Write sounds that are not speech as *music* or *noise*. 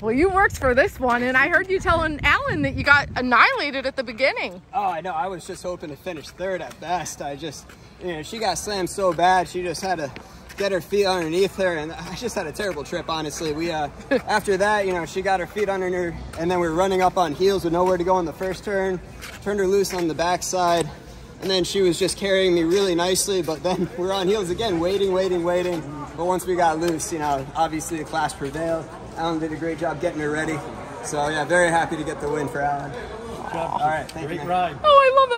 Well, you worked for this one, and I heard you telling Alan that you got annihilated at the beginning. Oh, I know. I was just hoping to finish third at best. I just, you know, she got slammed so bad, she just had to get her feet underneath her, and I just had a terrible trip, honestly. We, uh, *laughs* after that, you know, she got her feet under her, and then we were running up on heels with nowhere to go on the first turn. Turned her loose on the backside, and then she was just carrying me really nicely, but then *laughs* we are on heels again, waiting, waiting, waiting. But once we got loose, you know, obviously the class prevailed. Alan did a great job getting her ready. So yeah, very happy to get the win for Alan. All right, thank Great you. man. ride. Oh, I love it.